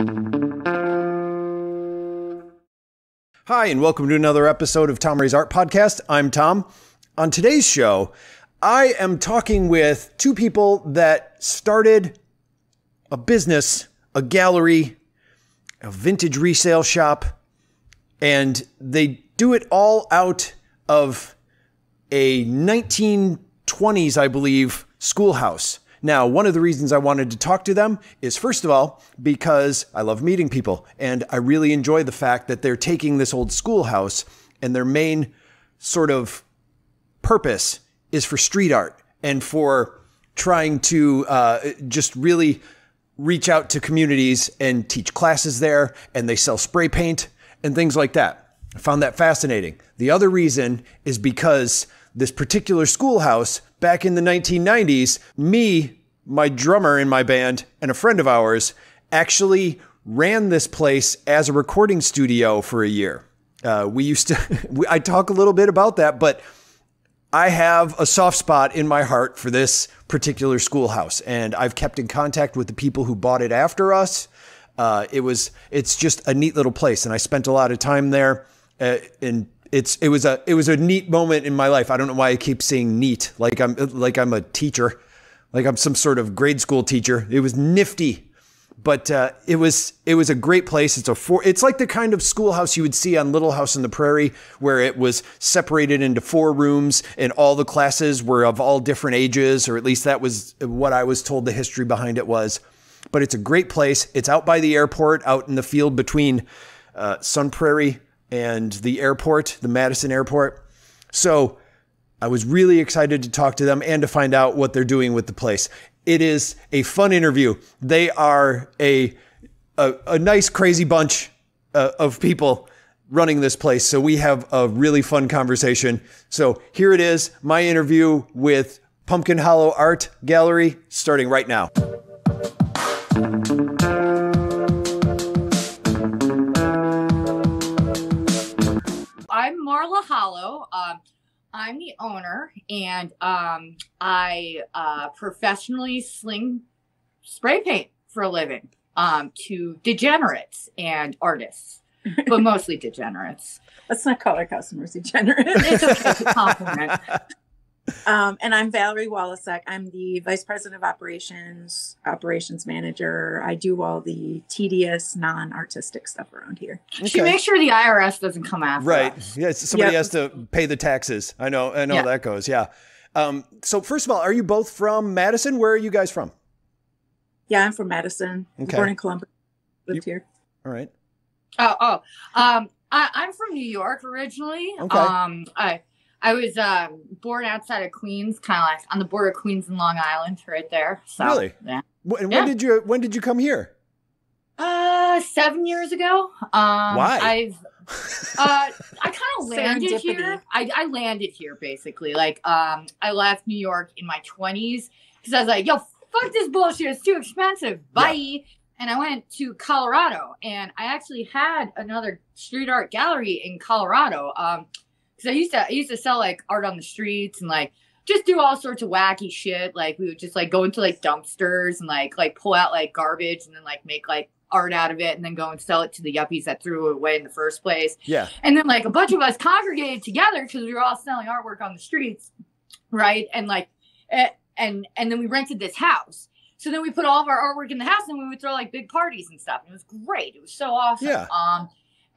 Hi, and welcome to another episode of Tom Ray's Art Podcast. I'm Tom. On today's show, I am talking with two people that started a business, a gallery, a vintage resale shop, and they do it all out of a 1920s, I believe, schoolhouse. Now, one of the reasons I wanted to talk to them is first of all, because I love meeting people and I really enjoy the fact that they're taking this old schoolhouse and their main sort of purpose is for street art and for trying to uh, just really reach out to communities and teach classes there. And they sell spray paint and things like that. I found that fascinating. The other reason is because this particular schoolhouse back in the 1990s, me, my drummer in my band, and a friend of ours actually ran this place as a recording studio for a year. Uh, we used to, I talk a little bit about that, but I have a soft spot in my heart for this particular schoolhouse, and I've kept in contact with the people who bought it after us. Uh, it was, it's just a neat little place, and I spent a lot of time there. Uh, and it's it was a it was a neat moment in my life. I don't know why I keep saying neat, like I'm like I'm a teacher, like I'm some sort of grade school teacher. It was nifty, but uh, it was it was a great place. It's a four. It's like the kind of schoolhouse you would see on Little House on the Prairie, where it was separated into four rooms, and all the classes were of all different ages, or at least that was what I was told. The history behind it was, but it's a great place. It's out by the airport, out in the field between uh, Sun Prairie and the airport, the Madison airport. So I was really excited to talk to them and to find out what they're doing with the place. It is a fun interview. They are a a, a nice crazy bunch uh, of people running this place. So we have a really fun conversation. So here it is, my interview with Pumpkin Hollow Art Gallery starting right now. Marla Hollow. Um, I'm the owner, and um, I uh, professionally sling spray paint for a living um, to degenerates and artists, but mostly degenerates. Let's not call our customers degenerates. It's okay to compliment. um, and I'm Valerie Walasek. I'm the vice president of operations, operations manager. I do all the tedious, non-artistic stuff around here. She makes sure the IRS doesn't come after Right. us. Yes. Somebody Yep. has to pay the taxes. I know. I know Yeah. that goes. Yeah. Um, so first of all, are you both from Madison? Where are you guys from? Yeah, I'm from Madison. Okay. Born in Columbus. Lived here. All right. Oh, oh. Um, I, I'm from New York originally. Okay. Um, I I was um, born outside of Queens, kind of like on the border of Queens and Long Island, right there. So, Really? Yeah. Wh- And Yeah. when did you when did you come here? Uh, seven years ago. Um, Why? I've uh, I kind of landed here. I, I landed here basically. Like, um, I left New York in my twenties because I was like, "Yo, fuck this bullshit. It's too expensive. Bye." And I went to Colorado, and I actually had another street art gallery in Colorado. Um, because I used to I used to sell like art on the streets and like just do all sorts of wacky shit. Like we would just like go into like dumpsters and like like pull out like garbage and then like make like art out of it and then go and sell it to the yuppies that threw it away in the first place. Yeah. And then like a bunch of us congregated together because we were all selling artwork on the streets, right? And like, eh, and and then we rented this house. So then we put all of our artwork in the house and we would throw like big parties and stuff. And it was great. It was so awesome. Yeah. Um,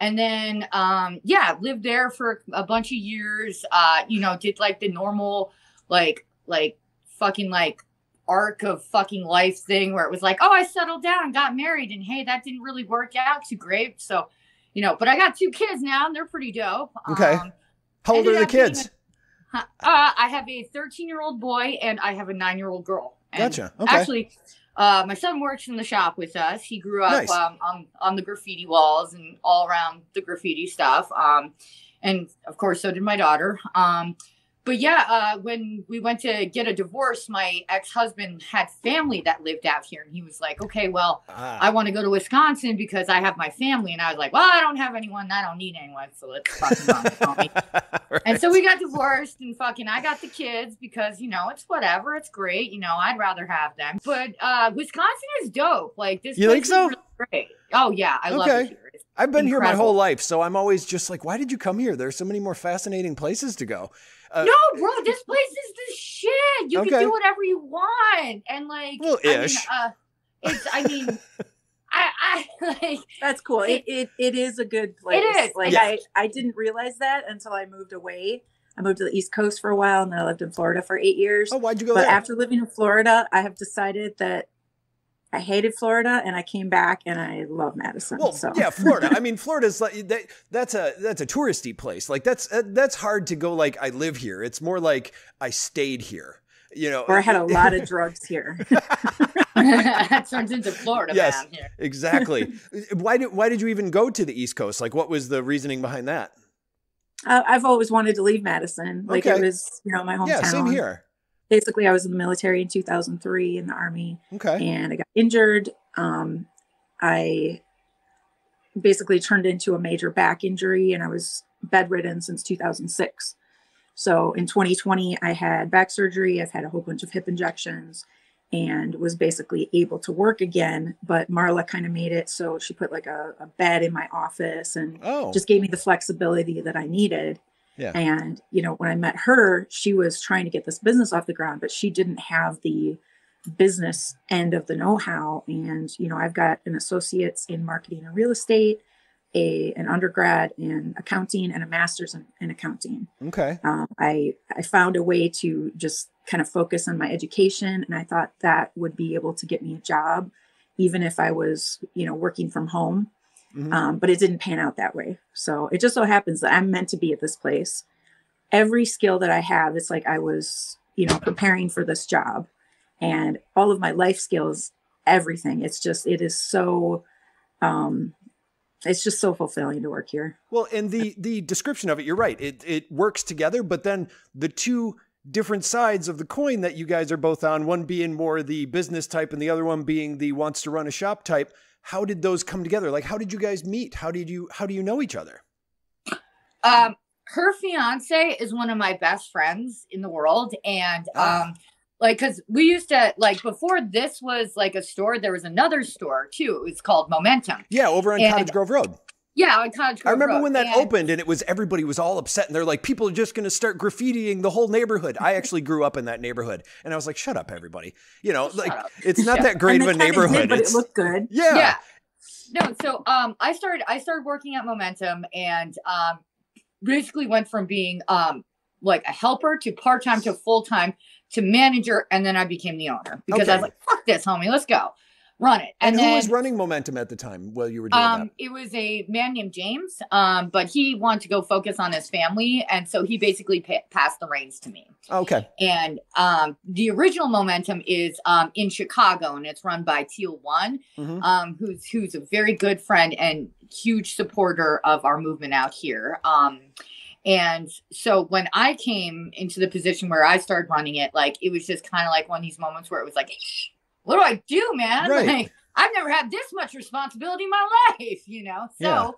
and then um, yeah, lived there for a bunch of years. Uh, you know, did like the normal like like fucking like arc of fucking life thing where it was like, oh, I settled down, got married, and hey, that didn't really work out too great. So, you know, but I got two kids now, and they're pretty dope. Okay. Um, How old are the kids? uh, I have a 13 year old boy and I have a nine year old girl. And Gotcha. Okay. Actually, uh, my son works in the shop with us. He grew up Nice. um, on on the graffiti walls and all around the graffiti stuff. Um, and of course, so did my daughter. Um, but yeah, uh, when we went to get a divorce, my ex husband had family that lived out here. And he was like, okay, well, Ah. I want to go to Wisconsin because I have my family. And I was like, well, I don't have anyone. I don't need anyone. So let's fucking run. Right. And so we got divorced and fucking I got the kids because, you know, it's whatever. It's great. You know, I'd rather have them. But uh, Wisconsin is dope. Like this You place think is so? really great. Oh, yeah. I love it here. It's I've been here my whole life, so I'm always just like, why did you come here? There's so many more fascinating places to go. Uh, no, bro, this place is the shit. You Okay. can do whatever you want, and like, Well, I mean, uh, it's. I mean, I, I like. That's cool. It, it it is a good place. is. Like Yeah. I I didn't realize that until I moved away. I moved to the East Coast for a while, and then I lived in Florida for eight years. Oh, why'd you go but there? after living in Florida, I have decided that I hated Florida, and I came back, and I love Madison. well, so yeah, Florida. I mean, Florida's like that, that's a that's a touristy place. Like that's uh, that's hard to go. Like I live here. It's more like I stayed here. You know, or I had a lot of drugs here. that turns into Florida Yes. man here. exactly. why did why did you even go to the East Coast? Like, what was the reasoning behind that? I, I've always wanted to leave Madison. Like Okay. it was, you know, my hometown. Yeah, same here. Basically, I was in the military in 2003 in the army. Okay. and I got injured. Um, I basically turned into a major back injury, and I was bedridden since 2006. So in 2020, I had back surgery. I've had a whole bunch of hip injections, and was basically able to work again. But Marla kind of made it so she put like a, a bed in my office and Oh, just gave me the flexibility that I needed. Yeah. And, you know, when I met her, she was trying to get this business off the ground, but she didn't have the business end of the know-how. And, you know, I've got an associate's in marketing and real estate, a an undergrad in accounting and a master's in, in accounting. okay. Um, I I found a way to just kind of focus on my education, and I thought that would be able to get me a job, even if I was, you know, working from home Mhm. um, but it didn't pan out that way. So it just so happens that I'm meant to be at this place. Every skill that I have, it's like I was, you know, preparing for this job, and all of my life skills, everything. It's just, it is so, um, it's just so fulfilling to work here. Well, and the the description of it, you're right. It it works together, but then the two different sides of the coin that you guys are both on, one being more the business type and the other one being the wants to run a shop type. How did those come together? Like how did you guys meet? How did you how do you know each other? Um, her fiance is one of my best friends in the world, and Ah. um, like, cause we used to like before this was like a store. There was another store too. It was called Momentum. Yeah, over on And- Cottage Grove Road. Yeah, on Cottage I remember Road. when that And- opened and it was everybody was all upset and they're like, people are just going to start graffitiing the whole neighborhood. I actually grew up in that neighborhood and I was like, shut up, everybody. You know, Shut like up. it's not Yeah. that great And of a neighborhood. did, but It's- it looked good. yeah. yeah no so um i started i started working at momentum and um basically went from being um like a helper to part-time to full-time to manager and then i became the owner because i was like fuck this homie let's go run it And, and, who then was running momentum at the time while you were doing um it was a man named james um but he wanted to go focus on his family and so he basically pa- passed the reins to me? Okay. and um, the original momentum is um, in Chicago, and it's run by Teal One, Mhm. um, who's who's a very good friend and huge supporter of our movement out here. Um, and so when I came into the position where I started running it, like it was just kind of like one of these moments where it was like, what do I do, man? Right. Like I've never had this much responsibility in my life, you know. So, Yeah.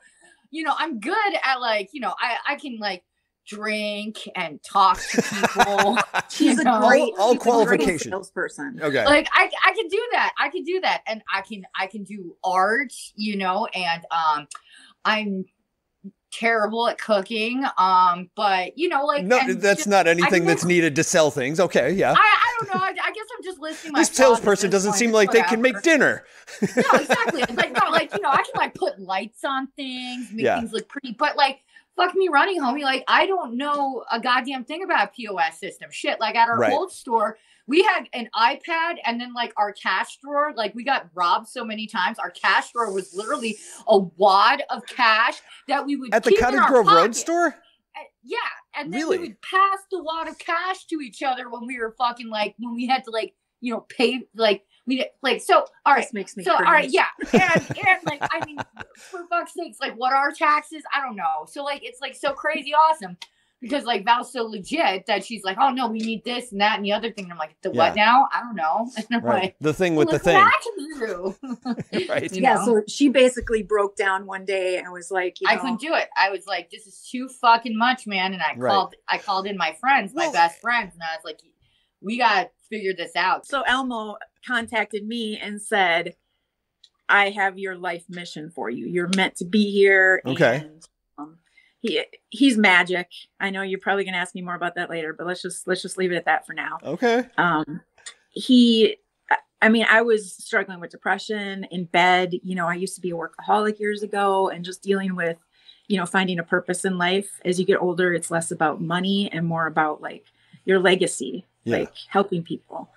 you know, I'm good at like, you know, I I can like drink and talk to people. She's a know, great, all she's a great qualifications. salesperson. Okay. like I, I can do that i can do that and i can i can do art you know and um i'm terrible at cooking um but you know like no, that's just- not anything that's needed to sell things. Okay. Yeah. I, I don't know I, I guess i'm just listing my this salesperson this doesn't point, seem like they can make dinner. no exactly like no like you know i can like put lights on things make Yeah. things look pretty but like fuck me running homie like i don't know a goddamn thing about a pos system shit like at our Right. old store we had an ipad and then like our cash drawer like we got robbed so many times our cash drawer was literally a wad of cash that we would At the keep Cottage our Grove Road store? Uh, yeah and then Really? we would pass the wad of cash to each other when we were fucking like when we had to like you know pay like we like so all right This makes me so all cringe. right, yeah, and and like I mean, for fuck's sakes, like what are taxes? I don't know. So like it's like so crazy awesome because like Val's so legit that she's like, oh no, we need this and that and the other thing. And I'm like, the Yeah. what now? I don't know. And I'm Right. like, The thing with the thing. what I. Right. You yeah, know? so she basically broke down one day and was like, you I couldn't do it. I was like, this is too fucking much, man. And I Right. called I called in my friends, my Well- best friends, and I was like, we gotta figure this out. So Elmo contacted me and said, I have your life mission for you. You're meant to be here. Okay. And, he he's magic. I know you're probably gonna ask me more about that later, but let's just let's just leave it at that for now. Okay. Um he I- I mean, I was struggling with depression in bed. You know, I used to be a workaholic years ago and just dealing with, you know, finding a purpose in life. As you get older, it's less about money and more about like your legacy, Yeah. like helping people.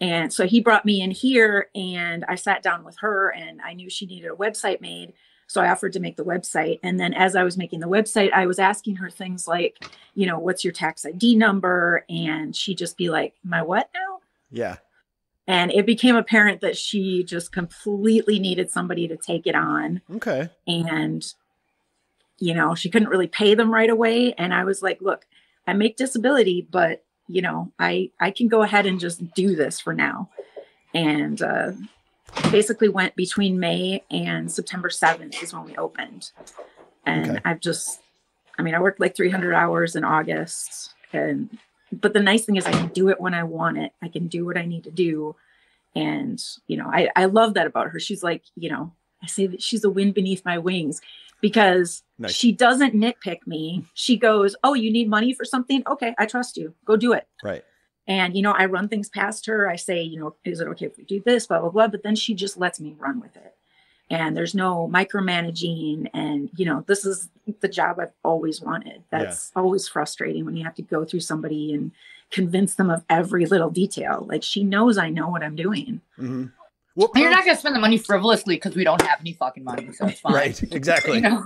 And so he brought me in here and I sat down with her and I knew she needed a website made. So I offered to make the website. And then as I was making the website, I was asking her things like, you know, what's your tax ID number? And she'd just be like, my what now? Yeah. And it became apparent that she just completely needed somebody to take it on. Okay. And, you know, she couldn't really pay them right away. And I was like, look, I make disability, but, you know, I, I can go ahead and just do this for now. And uh, basically went between May and September 7th is when we opened. And Okay. I've just, I mean, I worked like 300 hours in August. And, but the nice thing is I can do it when I want it. I can do what I need to do. And, you know, I, I love that about her. She's like, you know, I say that she's a wind beneath my wings because Nice. she doesn't nitpick me. She goes, Oh, you need money for something? Okay, I trust you. Go do it. Right. And, you know, I run things past her. I say, you know, is it okay if we do this? Blah, blah, blah. But then she just lets me run with it. And there's no micromanaging. And, you know, this is the job I've always wanted. That's always frustrating when you have to go through somebody and convince them of every little detail. Like she knows I know what I'm doing. hmm What And you're not gonna spend the money frivolously because we don't have any fucking money, so it's fine. right. Exactly. You know,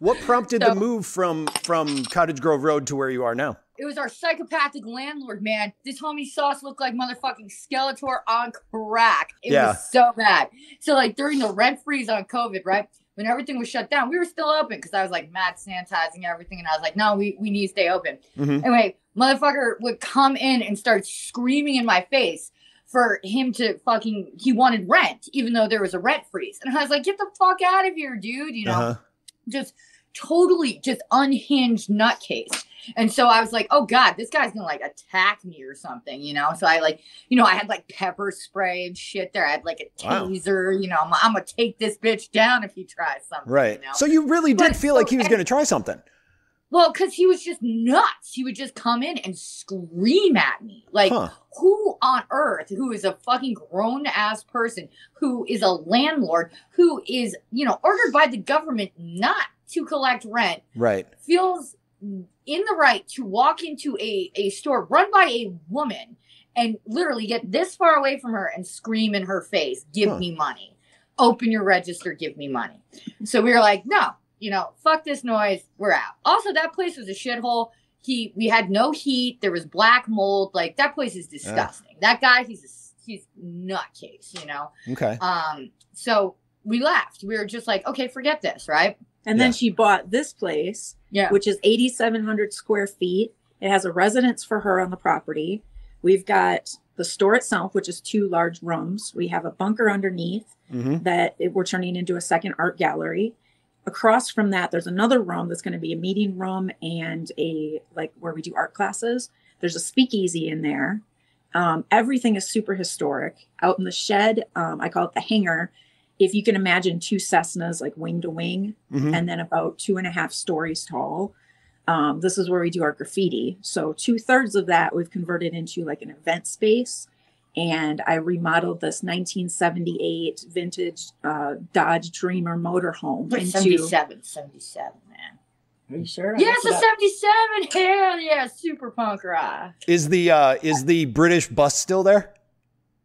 What prompted So- the move from from Cottage Grove Road to where you are now? It was our psychopathic landlord, man. This homie sauce looked like motherfucking Skeletor on crack. It Yeah. was so bad. So like during the rent freeze on COVID, right? When everything was shut down, we were still open because I was like mad sanitizing everything, and I was like, no, we, we need to stay open. Mhm. Anyway, motherfucker would come in and start screaming in my face for him to fucking he wanted rent, even though there was a rent freeze. And I was like, get the fuck out of here, dude. You know, Uh-huh. just totally just unhinged nutcase. And so I was like, oh God, this guy's gonna like attack me or something, you know? So I like, you know, I had like pepper spray and shit there. I had like a Wow. taser, you know, I'm, I'm gonna take this bitch down if he tries something. Right. You know? So you really did But- feel like he was to try something. well, because he was just nuts. He would just come in and scream at me. Like, Huh. who on earth who is a fucking grown ass person who is a landlord who is you know ordered by the government not to collect rent Right. feels in the right to walk into a, a store run by a woman and literally get this far away from her and scream in her face give Huh. me money. Open your register give me money. So we were like no you know fuck this noise we're out. Also that place was a shithole. He we had no heat there was black mold like that place is disgusting. That guy he's a, he's nutcase you know? Okay. um so we left. We were just like okay forget this right And then she bought this place, yeah which is 8,700 square feet. It has a residence for her on the property. We've got the store itself, which is two large rooms. We have a bunker underneath hmm that it, we're turning into a second art gallery. Across from that, there's another room that's going to be a meeting room and a like where we do art classes. There's a speakeasy in there. Um, everything is super historic. Out in the shed, um, I call it the hangar. If you can imagine two Cessnas like wing to wing, hmm and then about two and a half stories tall. Um, this is where we do our graffiti. So two thirds of that we've converted into like an event space. And I remodeled this 1978 vintage uh, Dodge Dreamer motorhome into 77 77 man Are you sure? I Yeah, looked it's it a 77. Hell yeah, super punk rock. Is the uh is the British bus still there?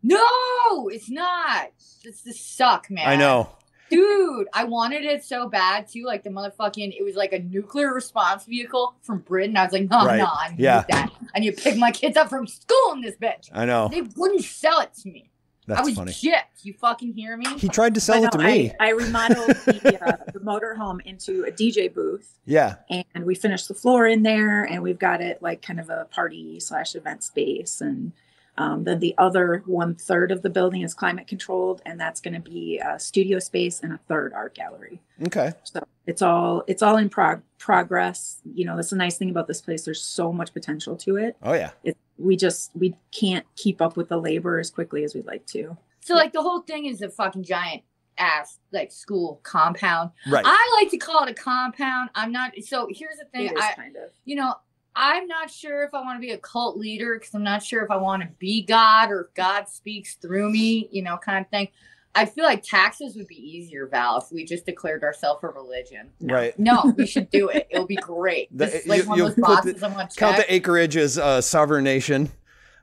No, it's not. It's the suck, man. I know. Dude, I wanted it so bad too. Like the motherfucking, it was like a nuclear response vehicle from Britain. I was like, no, Right. no, I need Yeah. that. I need to pick my kids up from school in this bitch. I know. They wouldn't sell it to me. That's I was funny. gypped. You fucking hear me? He tried to sell I it to know, me. I, I remodeled the, uh, the motorhome into a DJ booth, yeah. and we finished the floor in there, and we've got it like kind of a party slash event space, and um, then the other one third of the building is climate controlled, and that's going to be a studio space and a third art gallery. Okay. So it's all it's all in prog- progress. You know, that's the nice thing about this place. There's so much potential to it. Oh yeah. It, we just we can't keep up with the labor as quickly as we'd like to. So like the whole thing is a fucking giant ass like school compound. Right. I like to call it a compound. I'm not. So here's the thing. It is I kind of. you know I'm not sure if I want to be a cult leader because I'm not sure if I want to be God or if God speaks through me. You know, kind of thing. I feel like taxes would be easier, Val, if we just declared ourselves a religion. Right. No, we should do it. It'll be great. The- This is like you- one of those boxes the- I'm gonna check. Count the acreage as a sovereign nation.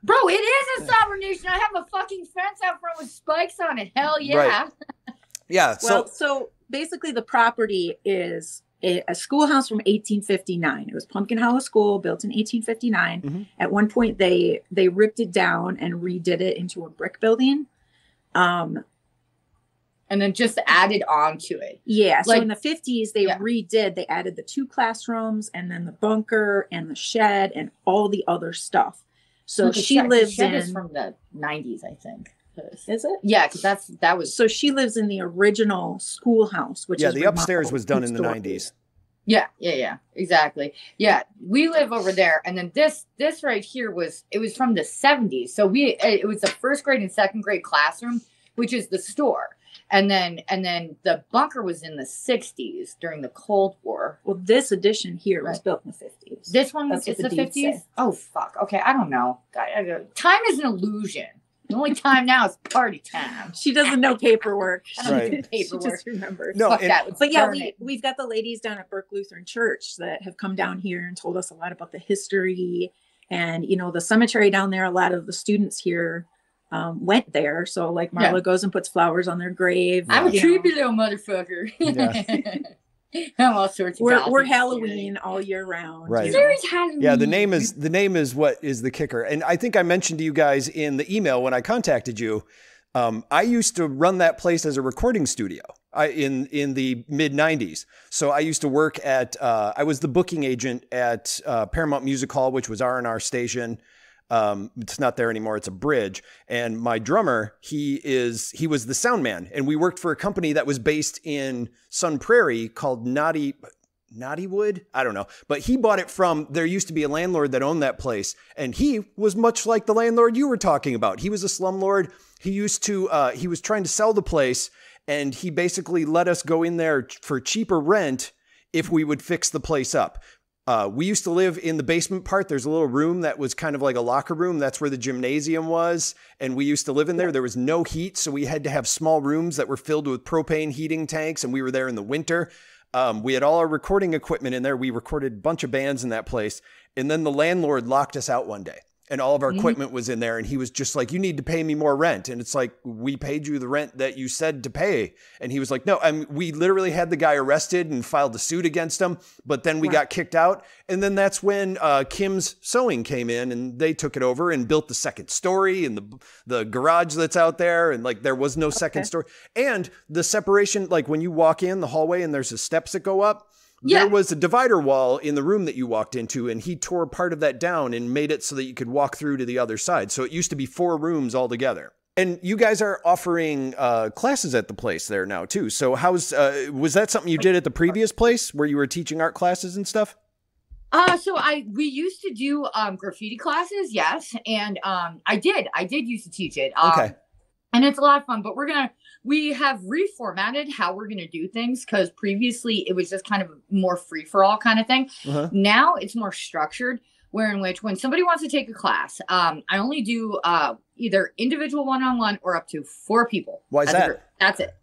Bro, it is a sovereign nation. I have a fucking fence out front with spikes on it. Hell yeah. Right. Yeah. Well, So so basically, the property is a, a schoolhouse from 1859. It was Pumpkin Hollow School, built in 1859. Mhm. At one point, they they ripped it down and redid it into a brick building. Um, And then just added on to it. yeah. So in the 50s, they Yeah. redid. They added the two classrooms and then the bunker and the shed and all the other stuff. So Look, the she shed- the lives shed in. is from the 90s, I think. 'Cause- is it? Yeah, because that's that was So she lives in the original schoolhouse, which yeah, is the upstairs was done in the nineties. Yeah, yeah, yeah, exactly. Yeah, we live over there, and then this this right here was it was from the seventies. So we eh, it was the first grade and second grade classroom, which is the store, and then and then the bunker was in the sixties during the Cold War. Well, this edition here was built in the 50s. This one That's is what the the deeds say. fifties. Oh fuck. Okay, I don't know. I- I- time is an illusion. The only time now is party time. She doesn't know paperwork. I don't Right. do She paperwork. just remembers. No, Fuck and- that. Let's But yeah, we, we've got the ladies down at Burke Lutheran Church that have come down here and told us a lot about the history. And, you know, the cemetery down there, a lot of the students here um, went there. So, like, Yeah. Marla goes and puts flowers on their grave. I'm a you know. creepy little motherfucker. I'm all sorts of We're, we're and Halloween all year round. Right. you shit. know. There is Halloween. Yeah, the name is the name is what is the kicker. And I think I mentioned to you guys in the email when I contacted you. Um, I used to run that place as a recording studio I, in in the mid '90s. So I used to work at. Uh, I was the booking agent at uh, Paramount Music Hall, which was R and R station. Um, it's not there anymore. It's a bridge. And my drummer, he is he was the sound man, and we worked for a company that was based in Sun Prairie called Naughty Knottywood? I don't know. But he bought it from, there used to be a landlord that owned that place. And he was much like the landlord you were talking about. He was a slumlord. He used to, uh, he was trying to sell the place and he basically let us go in there for cheaper rent if we would fix the place up. Uh, we used to live in the basement part. There's a little room that was kind of like a locker room. That's where the gymnasium was. And we used to live in there. There was no heat. So we had to have small rooms that were filled with propane heating tanks. And we were there in the winter. Um, we had all our recording equipment in there. We recorded a bunch of bands in that place. And then the landlord locked us out one day. And all of our Mhm. equipment was in there. And he was just like, You need to pay me more rent. And it's like, We paid you the rent that you said to pay. And he was like, No, I mean, we literally had the guy arrested and filed a suit against him. But then we Wow. got kicked out. And then that's when uh, Kim's Sewing came in and they took it over and built the second story and the, the garage that's out there. And like, there was no second story. And the separation, like when you walk in the hallway and there's the steps that go up, Yeah. there was a divider wall in the room that you walked into, and he tore part of that down and made it so that you could walk through to the other side. So it used to be four rooms altogether. And you guys are offering uh, classes at the place there now too. So how's uh, was that something you did at the previous place where you were teaching art classes and stuff? Uh, so I we used to do um graffiti classes, yes, and um I did I did used to teach it. Um, Okay. and it's a lot of fun. But we're gonna we have reformatted how we're gonna do things because previously it was just kind of more free for all kind of thing. Uh-huh. Now it's more structured, where in which when somebody wants to take a class, um, I only do uh either individual one on one or up to four people. Why is that? That's it.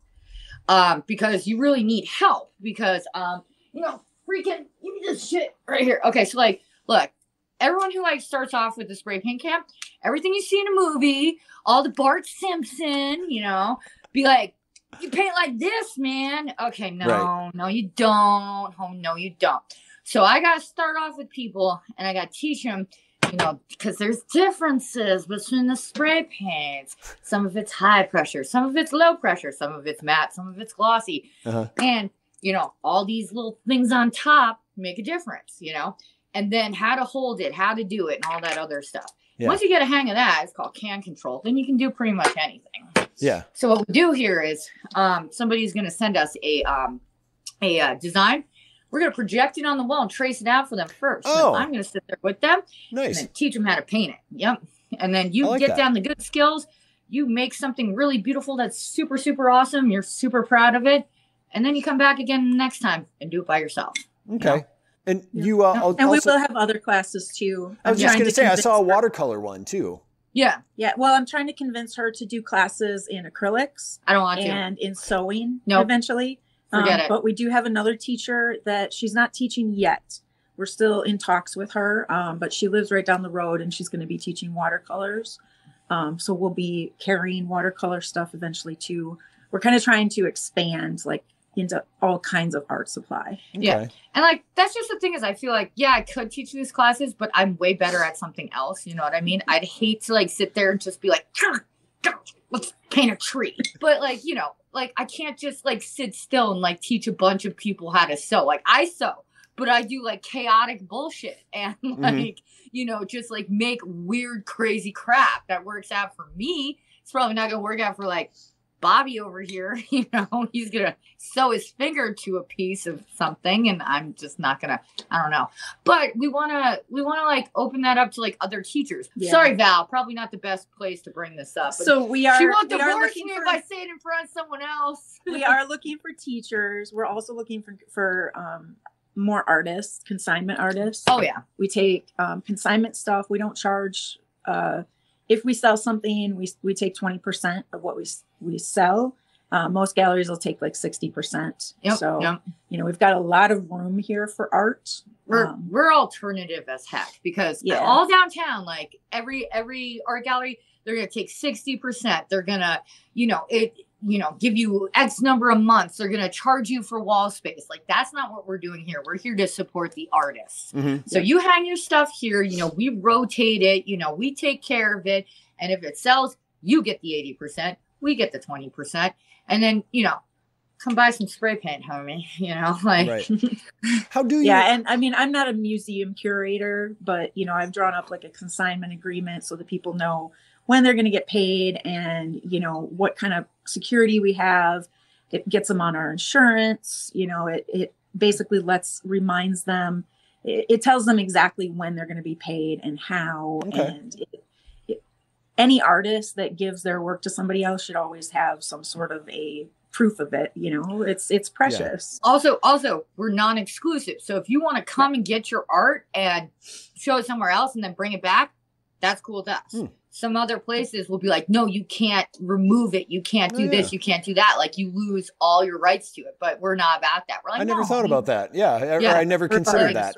Um, because you really need help because um, you know, freaking give me this shit right here. Okay, so like, look, everyone who like starts off with the spray paint camp, everything you see in a movie, all the Bart Simpson, you know, be like, you paint like this, man. Okay, no, Right. no, you don't. Oh, no, you don't. So I got to start off with people, and I got to teach them you know, because there's differences between the spray paints. Some of it's high pressure, some of it's low pressure, some of it's matte, some of it's glossy. Uh-huh. And, you know, all these little things on top make a difference, you know, and then how to hold it, how to do it, and all that other stuff. Yeah. Once you get a hang of that, it's called can control, then you can do pretty much anything. Yeah. So what we do here is um, somebody's going to send us a um, a uh, design. We're going to project it on the wall and trace it out for them first. Then Oh. I'm going to sit there with them and Nice. then teach them how to paint it. Yep. And then you like get that. down the good skills. You make something really beautiful that's super super awesome. You're super proud of it, and then you come back again next time and do it by yourself. Okay. And Yeah. you uh, al- And we will have other classes too. I was I'm just going to say, I saw a watercolor one too. Yeah, Yeah, well, I'm trying to convince her to do classes in acrylics I don't want to. and in sewing Nope. eventually. Um, it. But we do have another teacher that she's not teaching yet. We're still in talks with her, um, but she lives right down the road and she's going to be teaching watercolors. Um, so we'll be carrying watercolor stuff eventually too. We're kind of trying to expand like into all kinds of art supply. Yeah. Okay. And like that's just the thing is I feel like yeah I could teach these classes but I'm way better at something else you know what I mean I'd hate to like sit there and just be like "Grr, grr, let's paint a tree but like you know like I can't just like sit still and like teach a bunch of people how to sew like I sew but I do like chaotic bullshit and mm-hmm. like you know just like make weird crazy crap that works out for me it's probably not gonna work out for like Bobby over here, you know, he's gonna sew his finger to a piece of something, and I'm just not gonna. I don't know, but we wanna we wanna like open that up to like other teachers. Yeah. Sorry, Val, probably not the best place to bring this up. So we are she won't divorce me for- if I say it in front of someone else. we are looking for teachers. We're also looking for for um, more artists, consignment artists. Oh yeah, We take um, consignment stuff. We don't charge. Uh, if we sell something, we we take twenty percent of what we we sell. Uh, most galleries will take like sixty percent. yep, so yep. you know we've got a lot of room here for art. We're Um, we're alternative as heck because Yeah. all downtown, like every every art gallery, they're gonna take sixty percent. They're gonna, you know, it you know, give you X number of months. They're gonna charge you for wall space. Like that's not what we're doing here. We're here to support the artists. Mhm. So you hang your stuff here, you know, we rotate it, you know, we take care of it. And if it sells, you get the 80%, we get the 20%. And then, you know, come buy some spray paint, homie. You know, like Right. How do you? yeah, and I mean I'm not a museum curator, but you know I've drawn up like a consignment agreement so that people know when they're going to get paid and you know what kind of security we have. It gets them on our insurance. You know, it it basically lets reminds them. It, it tells them exactly when they're going to be paid and how. Okay. And it, it, any artist that gives their work to somebody else should always have some sort of a proof of it. You know, it's it's precious. also also we're non-exclusive. So if you want to come and get your art and show it somewhere else and then bring it back, that's cool with us. Hmm. Some other places will be like, no, you can't remove it. You can't do Oh, this. You can't do that. Like you lose all your rights to it. But we're not about that. We're like, I never no, thought about that. Yeah, I, Yeah. I never considered that.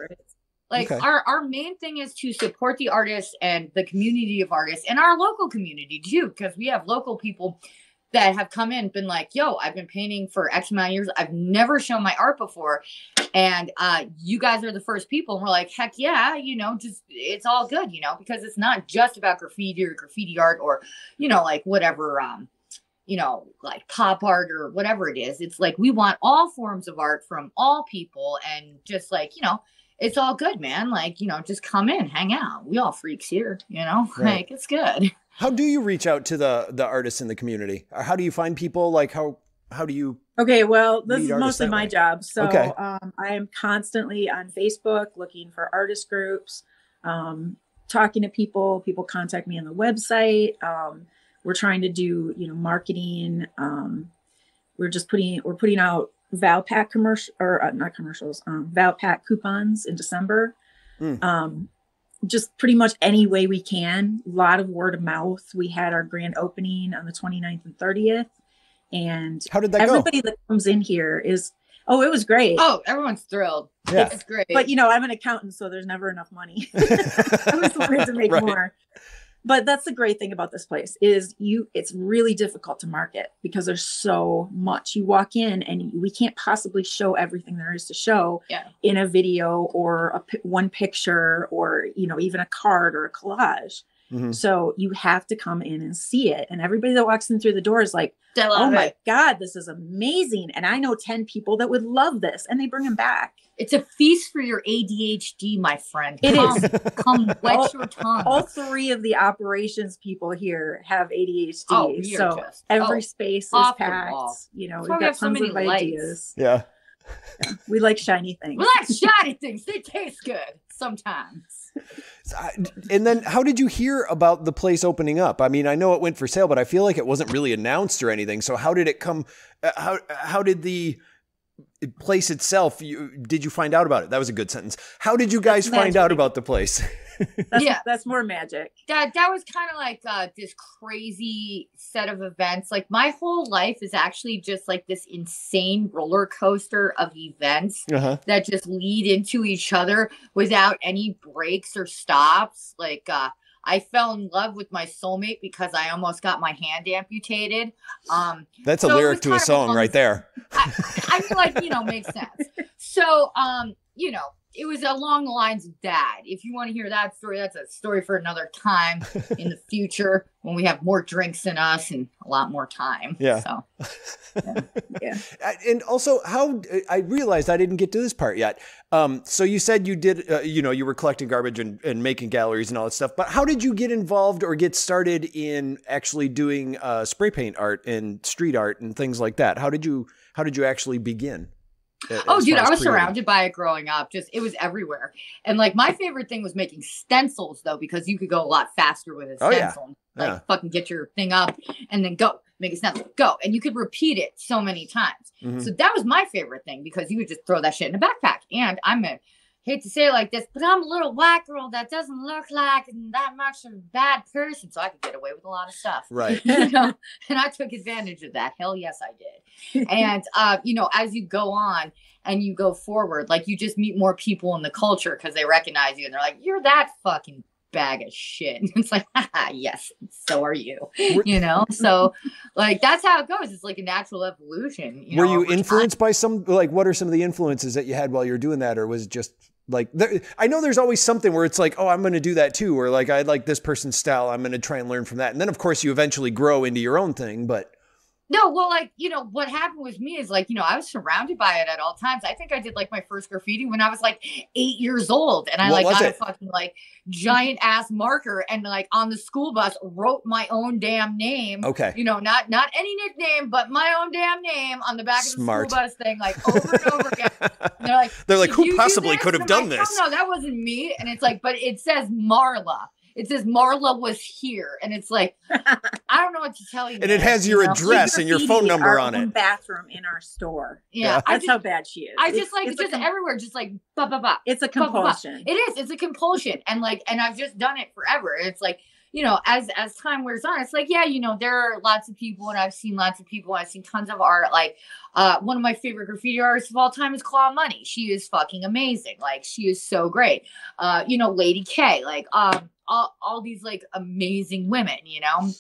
Like Okay. our our main thing is to support the artists and the community of artists and our local community too, because we have local people that have come in, been like, "Yo, I've been painting for X amount of years. I've never shown my art before, and uh, you guys are the first people." And we're like, "Heck yeah!" You know, just it's all good, you know, because it's not just about graffiti or graffiti art or you know, like whatever. um you know, like pop art or whatever it is. It's like we want all forms of art from all people and just like, you know, it's all good, man. Like, you know, just come in, hang out. We all freaks here, you know? Right. Like it's good. How do you reach out to the the artists in the community? Or how do you find people? Like how how do you? Okay, well, this is mostly my way. job. So Okay. um, I am constantly on Facebook looking for artist groups, um, talking to people. People contact me on the website. Um, we're trying to do, you know, marketing. Um, we're just putting we're putting out Valpak commercial or uh, not commercials, um, Valpak coupons in December. Mm. Um, just pretty much any way we can. A lot of word of mouth. We had our grand opening on the 29th and 30th. And How did that go? everybody that comes in here is oh it was great Oh, everyone's thrilled. Yeah. It's great. but you know i'm an accountant so there's never enough money i was wanted to make Right. more but that's the great thing about this place is you it's really difficult to market because there's so much you walk in and we can't possibly show everything there is to show Yeah. in a video or a one picture or you know even a card or a collage Mhm. so you have to come in and see it and everybody that walks in through the door is like oh love my it. god this is amazing and i know 10 people that would love this and they bring them back It's a feast for your ADHD, my friend. It come, is. Come wet All- your tongue. all three of the operations people here have adhd Oh, we are so just- every oh, space is packed you know we've got have so tons many of lights. ideas Yeah. we like shiny things we like shiny things. They taste good sometimes. And then how did you hear about the place opening up? I mean, I know it went for sale, but I feel like it wasn't really announced or anything. So how did it come? uh, How how did the place itself? You, did you find out about it? That was a good sentence. How did you guys That's find out about the place? that's, Yeah. that's more magic that that was kind of like uh, this crazy set of events. Like my whole life is actually just like this insane roller coaster of events Uh-huh. that just lead into each other without any breaks or stops. Like uh, I fell in love with my soulmate because I almost got my hand amputated. Um, That's a So it lyric to a song right there. I, I feel like you know makes sense. So um, you know, it was along the lines of that. If you want to hear that story, that's a story for another time in the future when we have more drinks in us and a lot more time. Yeah. So Uh, And also, how I realized I didn't get to this part yet. Um, so you said you did, uh, you know, you were collecting garbage and, and making galleries and all that stuff. But how did you get involved or get started in actually doing uh, spray paint art and street art and things like that? How did you How did you actually begin? Oh, dude, I was surrounded by it growing up. Just it was everywhere. And like my favorite thing was making stencils though, because you could go a lot faster with a Oh, yeah. stencil. Like Yeah. fucking get your thing up and then go make a stencil, go, and you could repeat it so many times. Mhm. So that was my favorite thing because you would just throw that shit in a backpack. And I'm a hate to say it like this, but I'm a little white girl that doesn't look like that much of a bad person, so I could get away with a lot of stuff Right. you know, and I took advantage of that. Hell yes, I did. and uh, you know, as you go on and you go forward, like you just meet more people in the culture because they recognize you and they're like, "You're that fucking bag of shit." And it's like, Haha, yes, so are you. Were- You know, so like that's how it goes. It's like a natural evolution. You were know, you over time. influenced by some like what are some of the influences that you had while you were doing that or was it just like there, i know there's always something where it's like oh i'm going to do that too or like i like this person's style i'm going to try and learn from that and then of course you eventually grow into your own thing but No, well, like, you know, what happened with me is like, you know, I was surrounded by it at all times. I think I did like my first graffiti when I was like eight years old. And I What like got it? a fucking like giant ass marker and like on the school bus wrote my own damn name. okay You know, not not any nickname, but my own damn name on the back Smart. of the school bus thing, like over and over again. And they're like, they're like who possibly could have done like, this No, no, that wasn't me. And it's like, but it says Marla. It says Marla was here. And it's like, I don't know what to tell you. And it man, has you your know? address and your phone number our on own it. bathroom in our store Yeah. Yeah. I that's just, how bad she is I It's- just like it's, just com- everywhere, just like ba ba ba. it's a ba, ba, ba. compulsion It is. It's a compulsion, and like, and I've just done it forever. It's like, you know, as as time wears on, it's like, yeah, you know, there are lots of people, and I've seen lots of people. I've seen tons of art. Like, uh, one of my favorite graffiti artists of all time is Claw Money. She is fucking amazing. Like, she is so great. Uh, you know, Lady K. Like, um, all all these like amazing women. You know,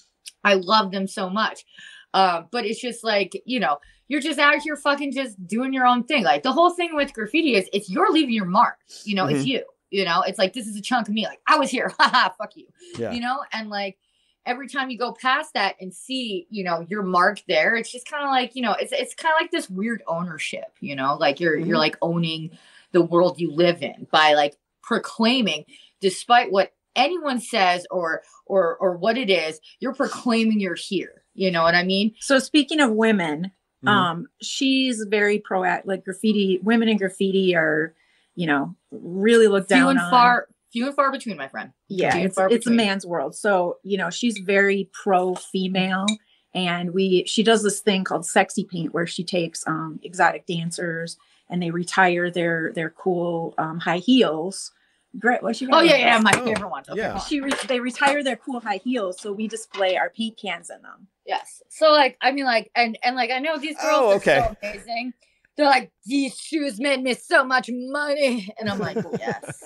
I love them so much. Uh, but it's just like, you know, you're just out here fucking just doing your own thing. Like the whole thing with graffiti is it's you're leaving your mark. You know, it's you. You know, it's like this is a chunk of me. Like I was here. Haha, fuck you. Yeah. You know, and like every time you go past that and see, you know, your mark there, it's just kind of like, you know, it's it's kind of like this weird ownership, you know, like you're you're Mhm. like owning the world you live in by like proclaiming despite what anyone says or or or what it is, you're proclaiming you're here. You know what I mean? so speaking of women Mhm. um she's very proactive like graffiti women in graffiti are you know really looked Few down and on far few and far between, my friend. yeah it's, it's a man's world so you know she's very pro female and we she does this thing called sexy paint where she takes um exotic dancers and they retire their their cool um high heels great what she Oh yeah, yeah, my Oh, favorite one. Okay, yeah. on. she re- they retire their cool high heels so we display our paint cans in them Yes. So like I mean like and and like I know these oh, girls Oh, are okay. so amazing. they're like, these shoes made me so much money. And I'm like, yes.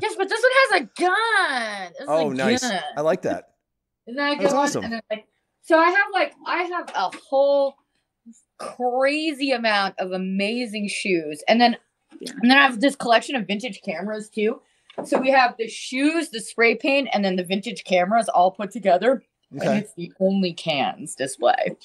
yes, but this one has a gun. It's Oh, a nice. gun. I like that. Isn't that a good That's one? awesome. And like, so I have like I have a whole crazy amount of amazing shoes, and then Yeah. and then I have this collection of vintage cameras too. So we have the shoes, the spray paint, and then the vintage cameras all put together, and Okay. it's the only cans display.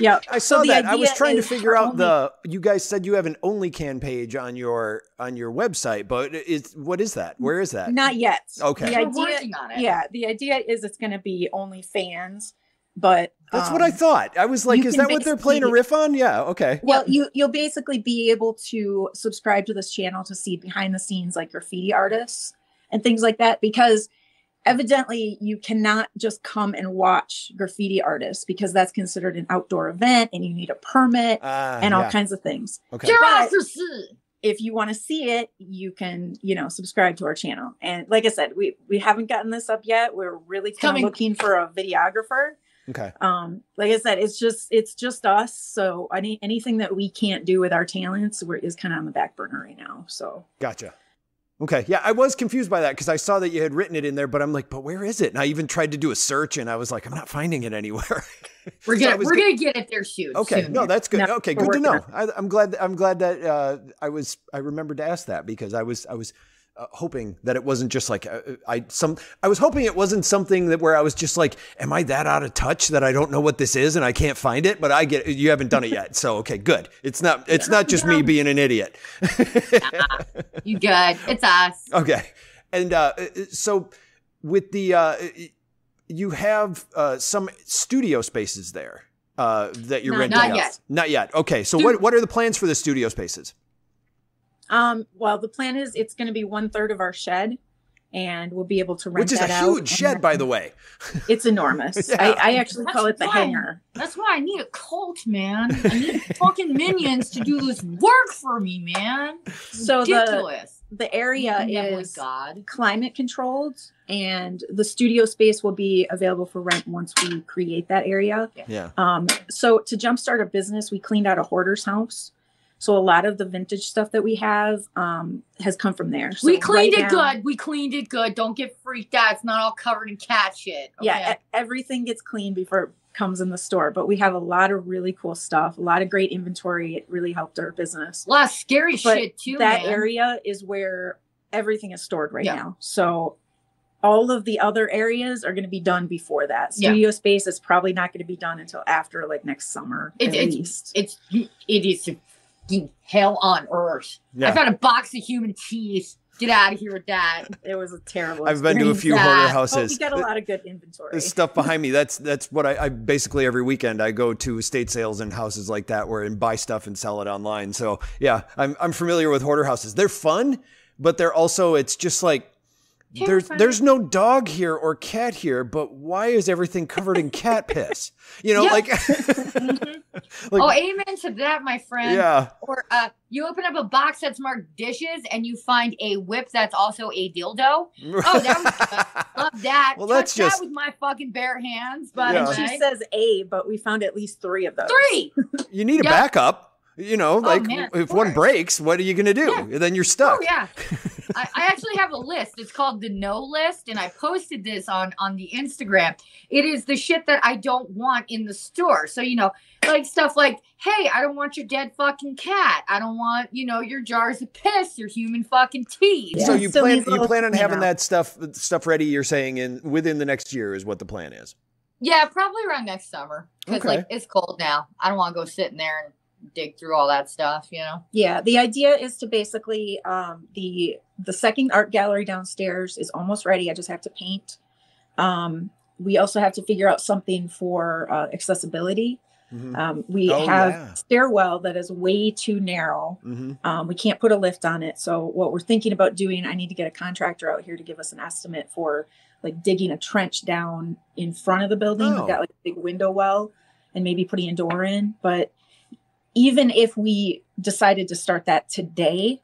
Yeah. I saw the that. I was trying to figure out only- the. You guys said you have an only can page on your on your website, but is what is that? Where is that? Not yet. Okay. The We're idea, working on it. yeah, the idea is it's going to be only fans, but That's what I um, thought. I was like, is that what they're playing a riff on? Yeah. Okay. Well, you you'll basically be able to subscribe to this channel to see behind the scenes like graffiti artists and things like that because evidently you cannot just come and watch graffiti artists because that's considered an outdoor event and you need a permit Uh, and all yeah. kinds of things. Okay. Bureaucracy. If you want to see it, you can, you know, subscribe to our channel. And like I said, we we haven't gotten this up yet. We're really kind of looking for a videographer. Okay. um like i said it's just it's just us so any anything that we can't do with our talents we're, is kind of on the back burner right now so Gotcha. Okay. Yeah, I was confused by that because I saw that you had written it in there, but I'm like, but where is it? And I even tried to do a search, and I was like, I'm not finding it anywhere. We're gonna was we're gonna get it there soon. Okay, soon. no, that's good. No, okay, good to know. I, I'm glad. I'm glad that uh, I was. I remembered to ask that because I was. I was uh, hoping that it wasn't just like uh, I some. I was hoping it wasn't something that where I was just like, am I that out of touch that I don't know what this is and I can't find it? But I get. You haven't done it yet, so okay, good. It's not. It's not just me being an idiot. you good. It's us. Okay. And uh, so with the, uh, you have uh, some studio spaces there uh, that you're renting not out. yet. Not yet. Okay. So what, what are the plans for the studio spaces? Um well the plan is it's going to be one third of our shed and we'll be able to rent Which is a out huge shed, by the way. it's enormous Yeah. I, I actually That's call it the fine. hangar That's why I need a cult, man. I need fucking minions to do this work for me, man. so the Ridiculous. the area Yeah, my is God. climate controlled and the studio space will be available for rent once we create that area Yeah. Um, so to jumpstart a business, we cleaned out a hoarder's house. So a lot of the vintage stuff that we have um, has come from there. So we cleaned right it now- good. We cleaned it good. Don't get freaked out. It's not all covered in cat shit. Yeah, okay? e- everything gets cleaned before it comes in the store. But we have a lot of really cool stuff, a lot of great inventory. It really helped our business. a lot of scary But shit too. that man. area is where everything is stored right Yeah. now. So all of the other areas are going to be done before that. Yeah. Studio space is probably not going to be done until after like next summer It- at it's- least. It's it is fucking hell on earth. I Yeah. found a box of human teeth. Get out of here with that. It was a terrible. I've been to a few Yeah. hoarder houses. we got a lot of good inventory. the stuff behind me that's that's what I, I basically every weekend i go to estate sales and houses like that where and buy stuff and sell it online so yeah i'm, I'm familiar with hoarder houses they're fun but they're also it's just like there's Terrifying. there's no dog here or cat here but why is everything covered in cat piss you know Yeah. like, Mhm. like oh, amen to that, my friend. yeah Or uh, you open up a box that's marked dishes and you find a whip that's also a dildo. Oh, that was Love that. Well, Touch that's that just- with my fucking bare hands. By Yeah. she says A, but we found at least three of those. three. you need a Yeah. backup you know oh, like Oh, man, if one breaks what are you gonna do then you're stuck Oh yeah, I, I actually have a list. It's called the no list, and I posted this on on the Instagram. It is the shit that I don't want in the store. So you know, like stuff like, hey, I don't want your dead fucking cat. I don't want you know your jars of piss, your human fucking teeth. Yeah. so you So plan you plan on clean having out. that stuff stuff ready you're saying in within the next year is what the plan is Yeah, probably around next summer because Okay. like it's cold now. I don't want to go sitting there and dig through all that stuff. You know. Yeah, the idea is to basically um, the the second art gallery downstairs is almost ready. I just have to paint. Um, we also have to figure out something for uh, accessibility. Mhm. Um, we Oh, have yeah. stairwell that is way too narrow. Mhm. Um, we can't put a lift on it. So what we're thinking about doing, I need to get a contractor out here to give us an estimate for like digging a trench down in front of the building. Oh. We've got like a big window well and maybe putting a door in. But even if we decided to start that today,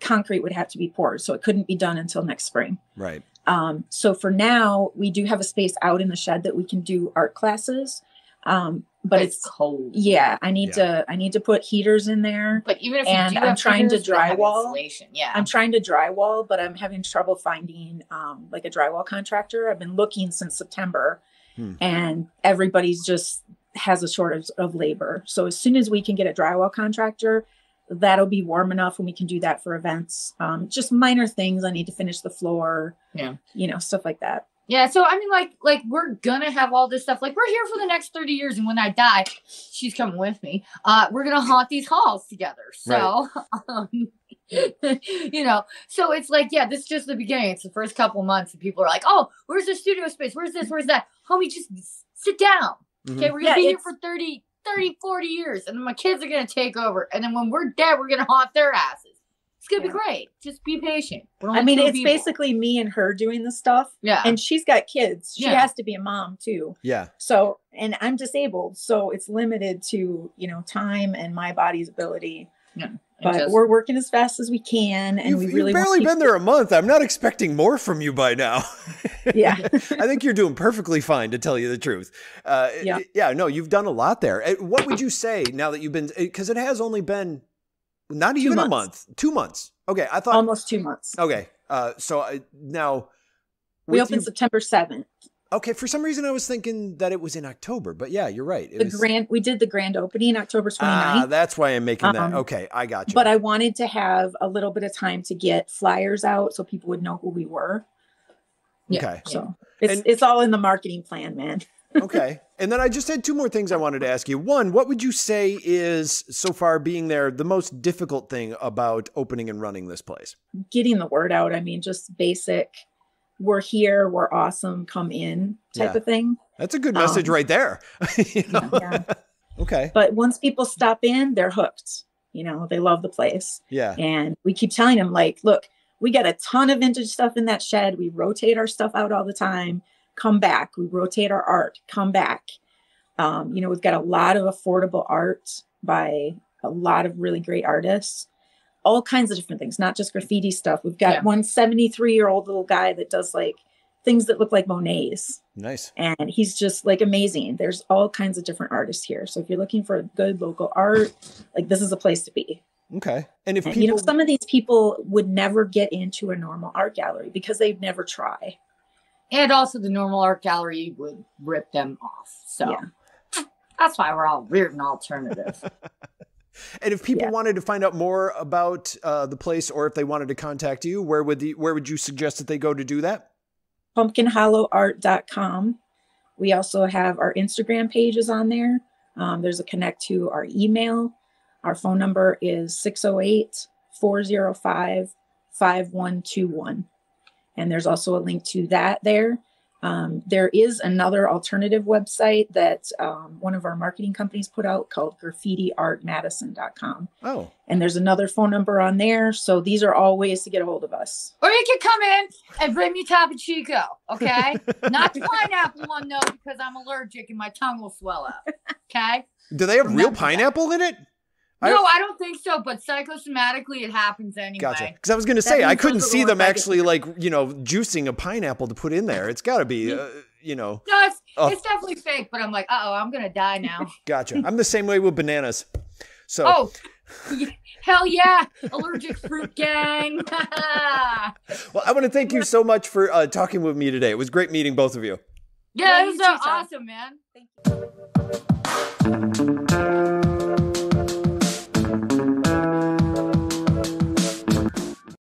concrete would have to be poured. So it couldn't be done until next spring. Right. Um, so for now, we do have a space out in the shed that we can do art classes. Um, but it's, it's cold. yeah. I need Yeah. to I need to put heaters in there. But even if And you do I'm have trying to heaters, they have drywall. insulation. Yeah. I'm trying to drywall, but I'm having trouble finding um, like a drywall contractor. I've been looking since September, Hmm. and everybody's just has a shortage of labor. So as soon as we can get a drywall contractor, that'll be warm enough, and we can do that for events. Um, just minor things. I need to finish the floor. Yeah. you know stuff like that. Yeah, so I mean, like, like we're gonna have all this stuff. Like, we're here for the next thirty years, and when I die, she's coming with me. Uh, we're gonna haunt these halls together. So, um, you know, so it's like, yeah, this is just the beginning. It's the first couple months, and people are like, "Oh, where's the studio space? Where's this? Where's that?" Homie, just sit down. Mhm. Okay, we're gonna Yeah, be here for 30, 30, 40 years, and then my kids are gonna take over, and then when we're dead, we're gonna haunt their asses. It's gonna Yeah. be great. Just be patient. I mean, it's people. basically me and her doing the stuff, yeah. and she's got kids. She Yeah. has to be a mom too. Yeah. So, and I'm disabled, so it's limited to you know time and my body's ability. And But just- we're working as fast as we can, and we really barely been there a month. I'm not expecting more from you by now. Yeah. I think you're doing perfectly fine, to tell you the truth. Uh, Yeah. Yeah. No, you've done a lot there. Uh, What would you say now that you've been? Because it has only been not even a month, two months. Okay, I thought. Almost two months. Okay, uh, so I, now we opened you- September seventh. Okay, for some reason I was thinking that it was in October, but yeah, you're right. It The was- grand we did the grand opening October 29th. Ah, that's why I'm making that. Um, Okay, I got you. but I wanted to have a little bit of time to get flyers out so people would know who we were. Yeah. okay, So it's And- it's all in the marketing plan, man. okay. And then I just had two more things I wanted to ask you. One, what would you say is so far being there the most difficult thing about opening and running this place? Getting the word out. I mean, just basic. We're here. We're awesome. Come in, type Yeah. of thing. That's a good message Um, right there. You know? Yeah. Okay. But once people stop in, they're hooked. You know, they love the place. Yeah. And we keep telling them, like, look, we got a ton of vintage stuff in that shed. We rotate our stuff out all the time. Come back. We rotate our art. Come back. Um, you know, we've got a lot of affordable art by a lot of really great artists, all kinds of different things, not just graffiti stuff. We've got Yeah. one 73 year old little guy that does like things that look like Monet's Nice. and he's just like amazing. There's all kinds of different artists here. So if you're looking for good local art, like this is a place to be. Okay. And if And, people you know, some of these people would never get into a normal art gallery because they'd never try. and also the normal art gallery would rip them off. So Yeah. that's why we're all weird and alternative. and if people Yeah. wanted to find out more about uh, the place or if they wanted to contact you, where would the where would you suggest that they go to do that? Pumpkinhollowart.com. We also have our Instagram pages on there. Um, there's a connect to our email. Our phone number is 608 405 5121. And there's also a link to that there. Um, there is another alternative website that um, one of our marketing companies put out called graffitiartmadison.com. Oh, And there's another phone number on there. So these are all ways to get a hold of us. or you could come in and bring me Topo Chico, okay? Not the pineapple one though, because I'm allergic and my tongue will swell up. Okay? do they have real Remember that. pineapple in it? I- no, I don't think so, but psychosomatically it happens anyway. Gotcha. Because I was going to say I couldn't see them ones I actually like you know juicing a pineapple to put in there. It's got to be uh, you know. No, it's Oh. it's definitely fake, but I'm like, uh oh, I'm gonna die now. Gotcha. I'm the same way with bananas. So oh, hell yeah, allergic fruit gang. well, I want to thank you so much for uh, talking with me today. It was great meeting both of you. yeah, Yeah, it was you so too, Tom. awesome, man.